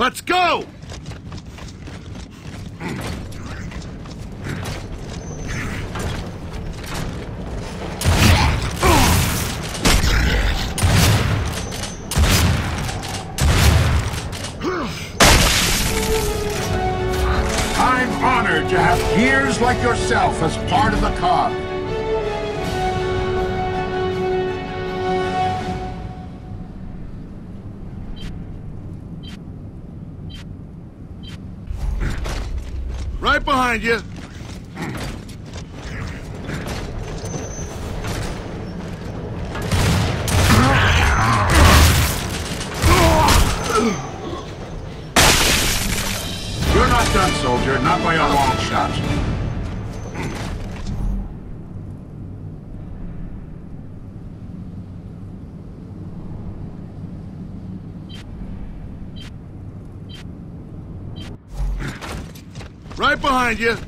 Let's go! I'm honored to have gears like yourself as part of the cog. Right behind you. You're not done, soldier. Not by a long shot. Right behind you.